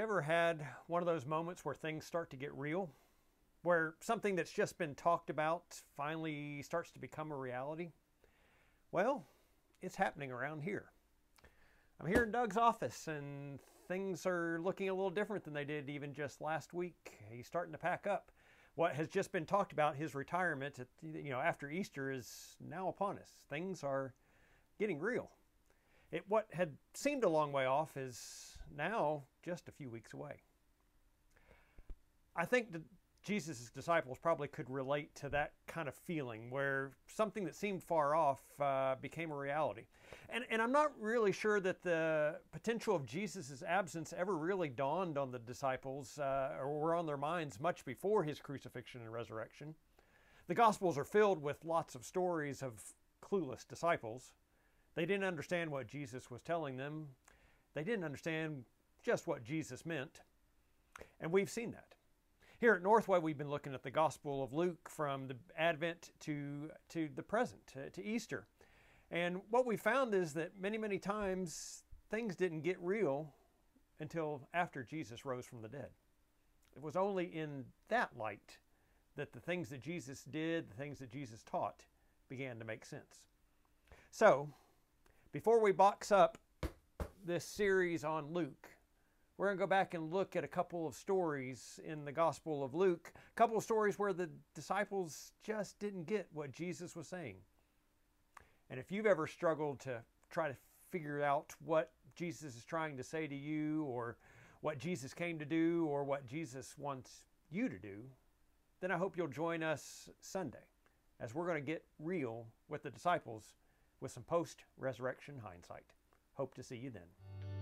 ever had one of those moments where things start to get real? Where something that's just been talked about finally starts to become a reality? Well, it's happening around here. I'm here in Doug's office and things are looking a little different than they did even just last week. He's starting to pack up. What has just been talked about, his retirement, at, you know, after Easter, is now upon us. Things are getting real. It, what had seemed a long way off is now just a few weeks away. I think that Jesus' disciples probably could relate to that kind of feeling where something that seemed far off uh, became a reality. And, and I'm not really sure that the potential of Jesus' absence ever really dawned on the disciples uh, or were on their minds much before his crucifixion and resurrection. The Gospels are filled with lots of stories of clueless disciples. They didn't understand what Jesus was telling them, they didn't understand just what Jesus meant. And we've seen that. Here at Northway, we've been looking at the Gospel of Luke from the Advent to, to the present, to, to Easter. And what we found is that many, many times things didn't get real until after Jesus rose from the dead. It was only in that light that the things that Jesus did, the things that Jesus taught, began to make sense. So, before we box up this series on Luke, we're going to go back and look at a couple of stories in the Gospel of Luke, a couple of stories where the disciples just didn't get what Jesus was saying. And if you've ever struggled to try to figure out what Jesus is trying to say to you, or what Jesus came to do, or what Jesus wants you to do, then I hope you'll join us Sunday as we're going to get real with the disciples with some post resurrection hindsight. Hope to see you then.